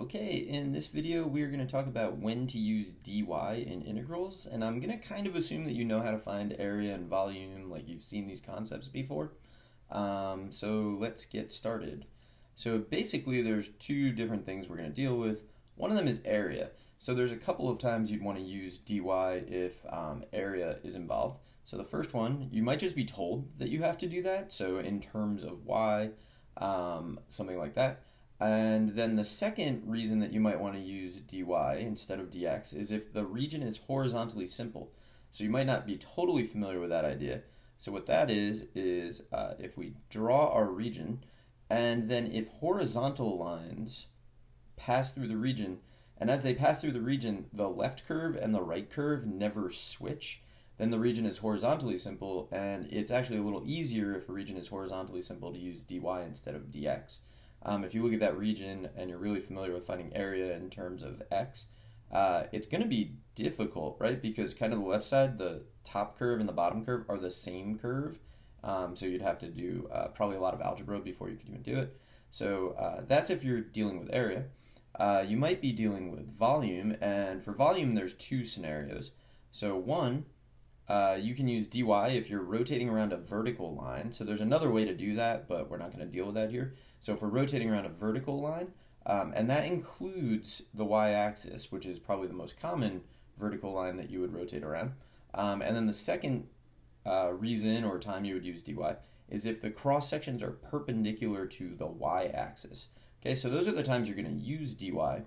Okay, in this video we're going to talk about when to use dy in integrals, and I'm going to kind of assume that you know how to find area and volume, like you've seen these concepts before. Um, so let's get started. So basically there's two different things we're going to deal with. One of them is area. So there's a couple of times you'd want to use dy if um, area is involved. So the first one, you might just be told that you have to do that. So in terms of y, um, something like that. And then the second reason that you might want to use dy instead of dx is if the region is horizontally simple. So you might not be totally familiar with that idea. So what that is, is uh, if we draw our region, and then if horizontal lines pass through the region, and as they pass through the region, the left curve and the right curve never switch, then the region is horizontally simple, and it's actually a little easier if a region is horizontally simple to use dy instead of dx. Um, if you look at that region and you're really familiar with finding area in terms of x, uh, it's going to be difficult, right? Because kind of the left side, the top curve and the bottom curve are the same curve. Um, so you'd have to do uh, probably a lot of algebra before you could even do it. So uh, that's if you're dealing with area. Uh, you might be dealing with volume, and for volume, there's two scenarios. So one, uh, you can use dy if you're rotating around a vertical line. So there's another way to do that, but we're not going to deal with that here. So if we're rotating around a vertical line, um, and that includes the y-axis, which is probably the most common vertical line that you would rotate around. Um, and then the second uh, reason or time you would use dy is if the cross sections are perpendicular to the y-axis. Okay, so those are the times you're going to use dy.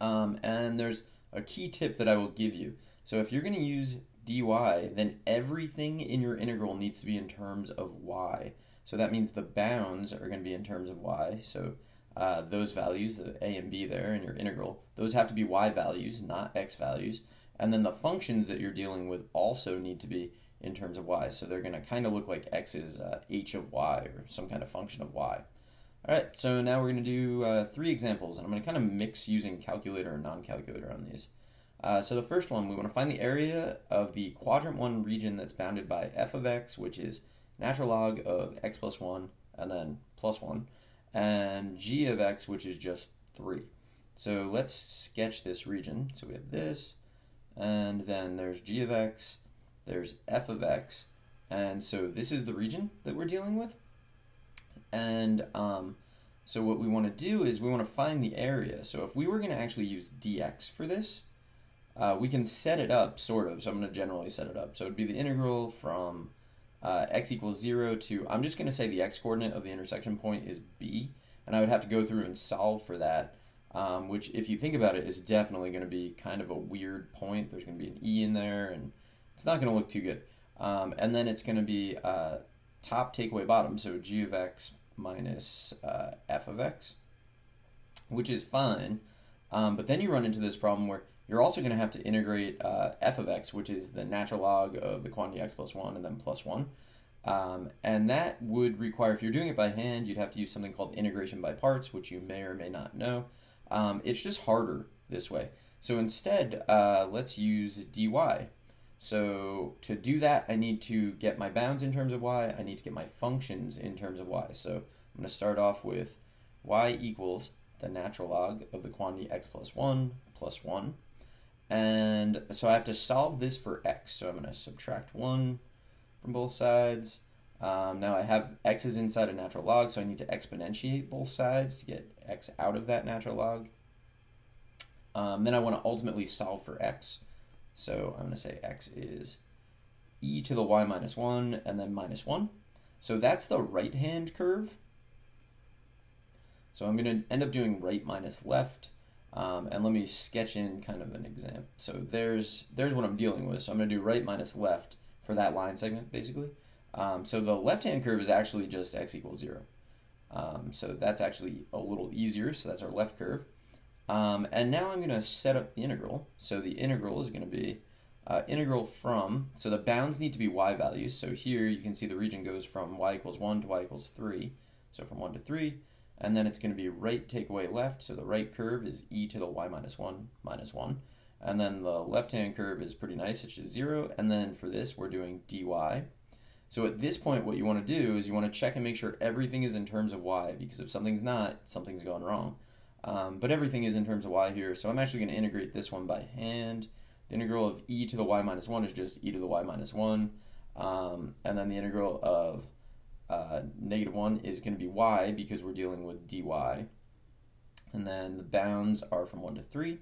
Um, and there's a key tip that I will give you. So if you're going to use dy, then everything in your integral needs to be in terms of y. So that means the bounds are going to be in terms of y. So uh, those values, the a and b there in your integral, those have to be y values, not x values. And then the functions that you're dealing with also need to be in terms of y. So they're going to kind of look like x is uh, h of y or some kind of function of y. All right, so now we're going to do uh, three examples, and I'm going to kind of mix using calculator and non-calculator on these. Uh, so the first one, we want to find the area of the quadrant 1 region that's bounded by f of x, which is natural log of x plus 1 and then plus 1, and g of x, which is just 3. So let's sketch this region. So we have this, and then there's g of x, there's f of x, and so this is the region that we're dealing with. And um, so what we want to do is we want to find the area. So if we were going to actually use dx for this, uh, we can set it up, sort of. So I'm going to generally set it up. So it would be the integral from uh, x equals 0 to, I'm just going to say the x coordinate of the intersection point is b, and I would have to go through and solve for that, um, which if you think about it is definitely going to be kind of a weird point. There's going to be an e in there, and it's not going to look too good. Um, and then it's going to be uh, top take away bottom, so g of x minus uh, f of x, which is fine. Um, but then you run into this problem where you're also going to have to integrate uh, f of x, which is the natural log of the quantity x plus 1 and then plus 1. Um, and that would require, if you're doing it by hand, you'd have to use something called integration by parts, which you may or may not know. Um, it's just harder this way. So instead, uh, let's use dy. So to do that, I need to get my bounds in terms of y. I need to get my functions in terms of y. So I'm going to start off with y equals the natural log of the quantity x plus 1 plus 1 and so I have to solve this for x. So I'm going to subtract 1 from both sides. Um, now I have x is inside a natural log, so I need to exponentiate both sides to get x out of that natural log. Um, then I want to ultimately solve for x. So I'm going to say x is e to the y minus 1 and then minus 1. So that's the right-hand curve. So I'm going to end up doing right minus left. Um, and let me sketch in kind of an example. So there's there's what I'm dealing with. So I'm going to do right minus left for that line segment, basically. Um, so the left-hand curve is actually just x equals 0. Um, so that's actually a little easier. So that's our left curve. Um, and now I'm going to set up the integral. So the integral is going to be uh, integral from, so the bounds need to be y values. So here you can see the region goes from y equals 1 to y equals 3. So from 1 to 3 and then it's going to be right take away left, so the right curve is e to the y minus 1 minus 1, and then the left-hand curve is pretty nice, it's just 0, and then for this we're doing dy. So at this point what you want to do is you want to check and make sure everything is in terms of y, because if something's not, something's going wrong. Um, but everything is in terms of y here, so I'm actually going to integrate this one by hand. The integral of e to the y minus 1 is just e to the y minus 1. Um, and then the integral of uh, negative 1 is going to be y because we're dealing with dy. And then the bounds are from 1 to 3.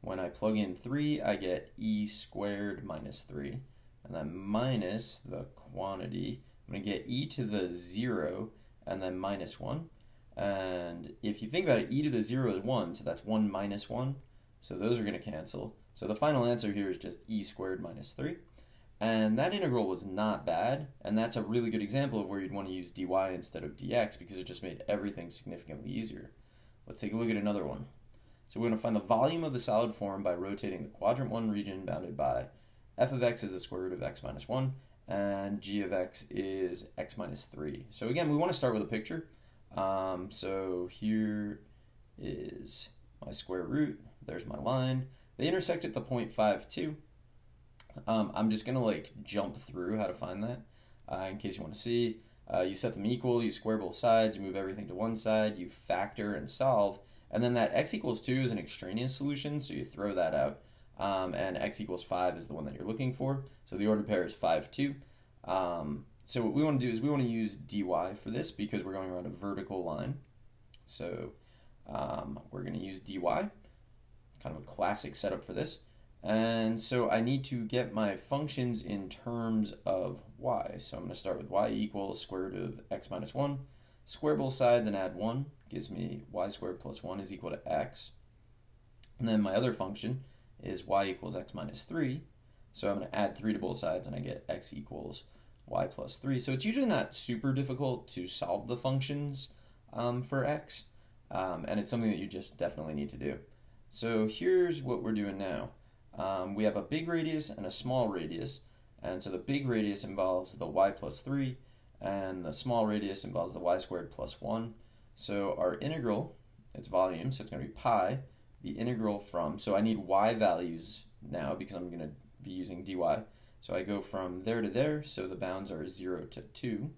When I plug in 3, I get e squared minus 3. And then minus the quantity. I'm going to get e to the 0 and then minus 1. And if you think about it, e to the 0 is 1, so that's 1 minus 1. So those are going to cancel. So the final answer here is just e squared minus 3. And that integral was not bad, and that's a really good example of where you'd want to use dy instead of dx because it just made everything significantly easier. Let's take a look at another one. So we're going to find the volume of the solid form by rotating the quadrant 1 region bounded by f of x is the square root of x minus 1, and g of x is x minus 3. So again, we want to start with a picture. Um, so here is my square root. There's my line. They intersect at the point 5, 2. Um, I'm just going to like jump through how to find that uh, in case you want to see. Uh, you set them equal, you square both sides, you move everything to one side, you factor and solve, and then that x equals 2 is an extraneous solution, so you throw that out. Um, and x equals 5 is the one that you're looking for. So the ordered pair is 5, 2. Um, so what we want to do is we want to use dy for this because we're going around a vertical line. So um, we're going to use dy, kind of a classic setup for this. And so I need to get my functions in terms of y. So I'm going to start with y equals square root of x minus 1. Square both sides and add 1 gives me y squared plus 1 is equal to x. And then my other function is y equals x minus 3. So I'm going to add 3 to both sides and I get x equals y plus 3. So it's usually not super difficult to solve the functions um, for x. Um, and it's something that you just definitely need to do. So here's what we're doing now. Um, we have a big radius and a small radius. And so the big radius involves the y plus 3, and the small radius involves the y squared plus 1. So our integral, it's volume, so it's going to be pi, the integral from, so I need y values now because I'm going to be using dy. So I go from there to there, so the bounds are 0 to 2.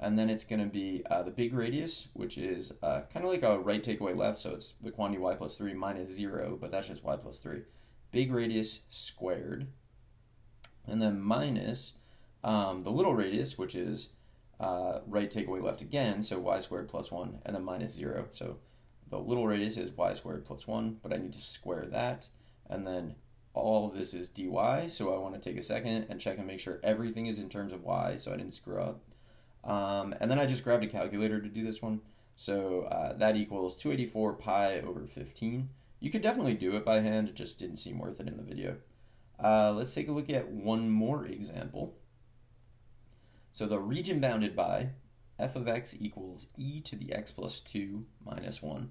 And then it's going to be uh, the big radius, which is uh, kind of like a right take away left, so it's the quantity y plus 3 minus 0, but that's just y plus 3 big radius squared, and then minus um, the little radius, which is uh, right take away left again, so y squared plus 1, and then minus 0. So the little radius is y squared plus 1, but I need to square that, and then all of this is dy, so I want to take a second and check and make sure everything is in terms of y, so I didn't screw up. Um, and then I just grabbed a calculator to do this one. So uh, that equals 284 pi over 15. You could definitely do it by hand, it just didn't seem worth it in the video. Uh, let's take a look at one more example. So the region bounded by f of x equals e to the x plus 2 minus 1,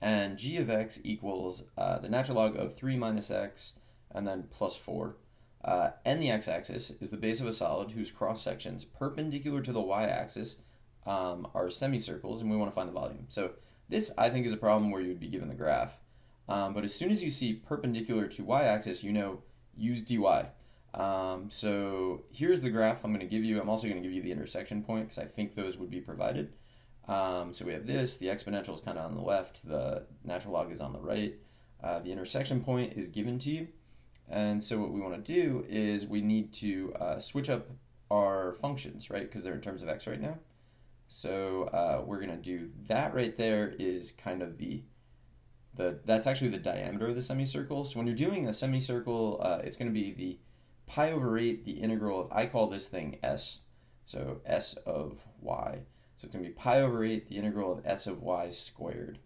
and g of x equals uh, the natural log of 3 minus x and then plus 4. Uh, and the x-axis is the base of a solid whose cross-sections perpendicular to the y-axis um, are semicircles, and we want to find the volume. So this, I think, is a problem where you'd be given the graph. Um, but as soon as you see perpendicular to y-axis, you know use dy. Um, so here's the graph I'm going to give you. I'm also going to give you the intersection point because I think those would be provided. Um, so we have this, the exponential is kind of on the left, the natural log is on the right. Uh, the intersection point is given to you. And so what we want to do is we need to uh, switch up our functions, right? Because they're in terms of x right now. So uh, we're going to do that right there is kind of the the that's actually the diameter of the semicircle. So when you're doing a semicircle, uh, it's going to be the pi over 8, the integral of, I call this thing s. So s of y. So it's going to be pi over 8, the integral of s of y squared.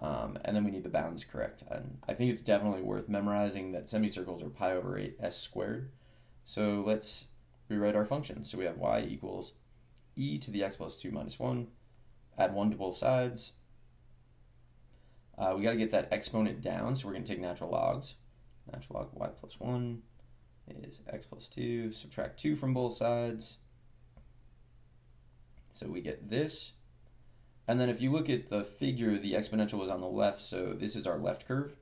Um, and then we need the bounds correct. And I think it's definitely worth memorizing that semicircles are pi over 8 s squared. So let's rewrite our function. So we have y equals e to the x plus 2 minus 1. Add 1 to both sides uh, we got to get that exponent down, so we're going to take natural logs. Natural log y plus 1 is x plus 2. Subtract 2 from both sides. So we get this. And then if you look at the figure, the exponential was on the left, so this is our left curve.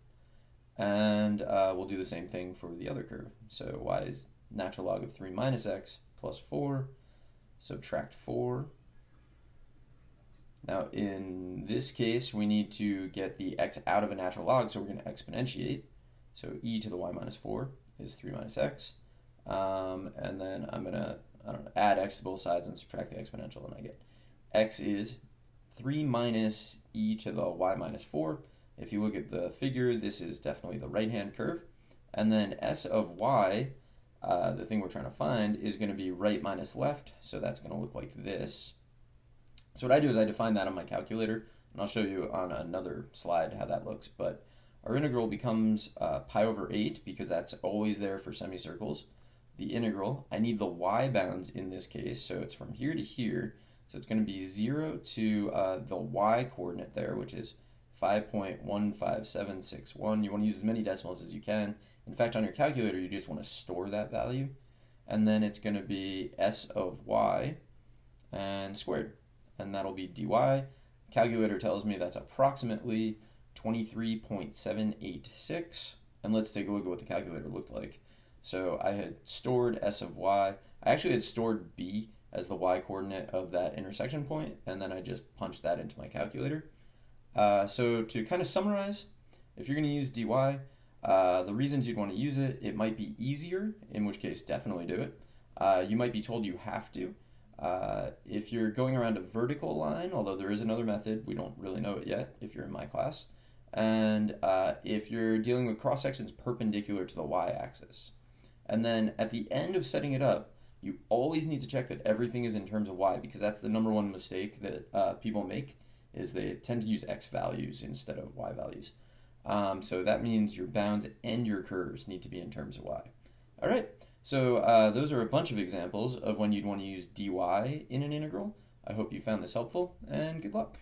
And uh, we'll do the same thing for the other curve. So y is natural log of 3 minus x plus 4. Subtract 4 Now, in this case, we need to get the x out of a natural log, so we're going to exponentiate. So e to the y minus 4 is 3 minus x. Um, and then I'm going to I don't know, add x to both sides and subtract the exponential, and I get x is 3 minus e to the y minus 4. If you look at the figure, this is definitely the right-hand curve. And then s of y, uh, the thing we're trying to find, is going to be right minus left, so that's going to look like this. So what I do is I define that on my calculator, and I'll show you on another slide how that looks. But our integral becomes uh, pi over 8 because that's always there for semicircles. The integral, I need the y bounds in this case, so it's from here to here. So it's going to be 0 to uh, the y coordinate there, which is 5.15761. You want to use as many decimals as you can. In fact, on your calculator, you just want to store that value. And then it's going to be s of y and squared. And that'll be dy. Calculator tells me that's approximately 23.786. And let's take a look at what the calculator looked like. So I had stored s of y. I actually had stored b as the y coordinate of that intersection point, and then I just punched that into my calculator. Uh, so to kind of summarize, if you're going to use dy, uh, the reasons you'd want to use it, it might be easier, in which case definitely do it. Uh, you might be told you have to. Uh, if you're going around a vertical line, although there is another method, we don't really know it yet if you're in my class. And uh, if you're dealing with cross sections perpendicular to the y-axis. And then at the end of setting it up, you always need to check that everything is in terms of y because that's the number one mistake that uh, people make is they tend to use x values instead of y values. Um, so that means your bounds and your curves need to be in terms of y. All right, so uh, those are a bunch of examples of when you'd want to use dy in an integral. I hope you found this helpful, and good luck.